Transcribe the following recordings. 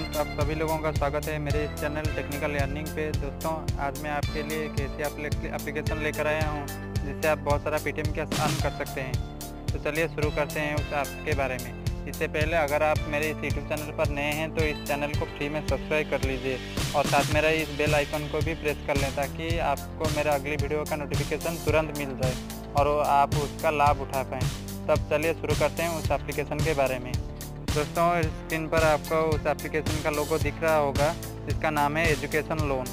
Friends, आप सभी लोगों का स्वागत है मेरे इस चैनल टेक्निकल लर्निंग पे। दोस्तों, आज मैं आपके लिए एक ऐसी एप्लीकेशन लेकर आया हूँ, जिससे आप बहुत सारा पेटीएम के अर्न कर सकते हैं। तो चलिए शुरू करते हैं उस ऐप के बारे में। इससे पहले अगर आप मेरे इस यूट्यूब चैनल पर नए हैं तो इस चैनल को फ्री में सब्सक्राइब कर लीजिए और साथ मेरा इस बेल आइकन को भी प्रेस कर लें, ताकि आपको मेरा अगली वीडियो का नोटिफिकेशन तुरंत मिल जाए और आप उसका लाभ उठा पाएँ। तब चलिए शुरू करते हैं उस एप्लीकेशन के बारे में। दोस्तों स्क्रीन पर आपको उस एप्लीकेशन का लोगो दिख रहा होगा, जिसका नाम है एजुकेशन लोन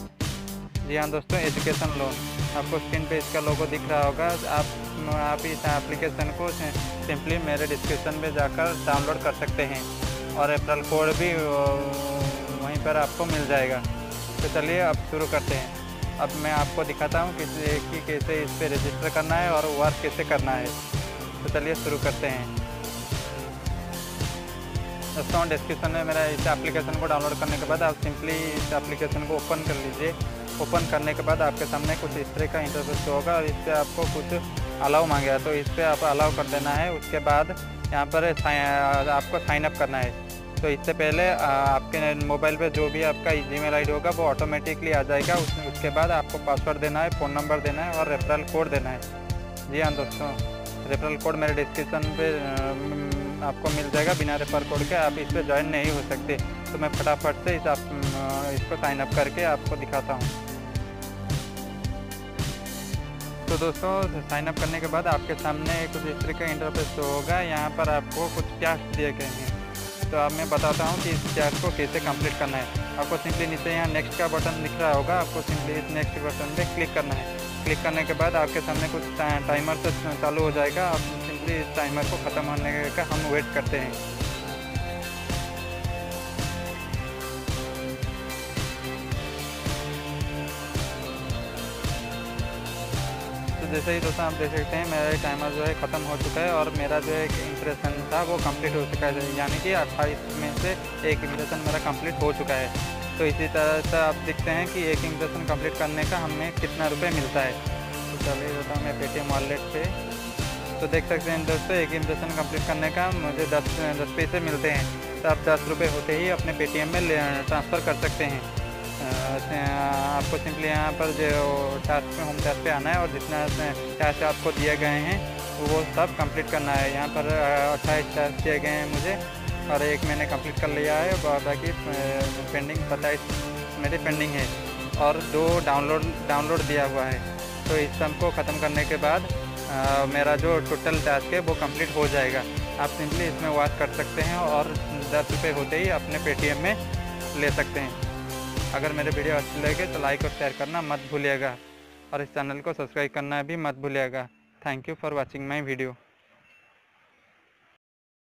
जी हाँ दोस्तों एजुकेशन लोन आपको स्क्रीन पे इसका लोगो दिख रहा होगा। आप आप इस एप्लीकेशन को सिंपली मेरे डिस्क्रिप्शन में जाकर डाउनलोड कर सकते हैं। और रेफरल कोड भी वहीं पर आपको मिल जाएगा। तो चलिए अब शुरू करते हैं। अब मैं आपको दिखाता हूँ कि कैसे इस पर रजिस्टर करना है और वर्क कैसे करना है। तो चलिए शुरू करते हैं। दोस्तों डिस्क्रिप्शन में मेरा इस एप्लीकेशन को डाउनलोड करने के बाद आप सिंपली इस एप्लीकेशन को ओपन कर लीजिए। ओपन करने के बाद आपके सामने कुछ इस तरह का इंटरफेस होगा और इस पर आपको कुछ अलाउ मांगेगा तो इस पर आप अलाउ कर देना है उसके बाद यहाँ पर आपको साइन अप करना है। तो इससे पहले आपके मोबाइल पे जो भी आपका जी मेल आई होगा वो ऑटोमेटिकली आ जाएगा। उस, उसके बाद आपको पासवर्ड देना है फ़ोन नंबर देना है और रेफरल कोड देना है। जी हाँ दोस्तों रेफरल कोड मेरे डिस्क्रिप्शन पे आपको मिल जाएगा बिना रेफर कोड के। आप इस पर ज्वाइन नहीं हो सकते। तो मैं फटाफट से इस आप इसको साइन अप करके आपको दिखाता हूँ। तो दोस्तों साइन अप करने के बाद आपके सामने कुछ इस तरह का इंटरफेस होगा, यहाँ पर आपको कुछ टैक्स दिए गए हैं। तो अब मैं बताता हूँ कि इस टैक्स को कैसे कंप्लीट करना है। आपको सिंपली नीचे यहाँ नेक्स्ट का बटन दिख रहा होगा। आपको सिंपली इस नेक्स्ट बटन पे क्लिक करना है। क्लिक करने के बाद आपके सामने कुछ टाइमर से चालू हो जाएगा। आप सिंपली इस टाइमर को ख़त्म होने का हम वेट करते हैं। तो जैसे ही दोस्तों आप देख सकते हैं, मेरा टाइमर जो है ख़त्म हो चुका है और मेरा जो एक इम्प्रेशन था वो कंप्लीट हो चुका है। यानी कि अट्ठाईस में से एक इम्प्रेशन मेरा कंप्लीट हो चुका है। तो इसी तरह से आप देखते हैं कि एक इम्प्रेशन कंप्लीट करने का हमें कितना रुपये मिलता है। तो चलिए दोस्तों, मैं पेटीएम वॉलेट पे तो देख सकते हैं दोस्तों, एक इम्प्रेशन कंप्लीट करने का मुझे दस दस पैसे मिलते हैं। तो आप दस रुपये होते ही अपने पेटीएम में ट्रांसफ़र कर सकते हैं। आपको सिंपली यहाँ पर जो टास्क में होम टास्क पे आना है और जितना टास्क आपको दिए गए हैं, वो सब कंप्लीट करना है। यहाँ पर अट्ठाईस टास्क दिए गए हैं मुझे और एक मैंने कंप्लीट कर लिया है। बाकी पेंडिंग सत्ताईस मेरी पेंडिंग है और दो डाउनलोड डाउनलोड दिया हुआ है। तो इस सबको ख़त्म करने के बाद आ, मेरा जो टोटल टास्क है वो कंप्लीट हो जाएगा। आप सिंपली इसमें वॉच कर सकते हैं और दस रुपये होते ही अपने पेटीएम में ले सकते हैं। अगर मेरे वीडियो अच्छी लगे तो लाइक और शेयर करना मत भूलिएगा। और इस चैनल को सब्सक्राइब करना भी मत भूलिएगा। Thank you for watching my video